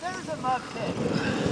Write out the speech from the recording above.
there's a mud pit.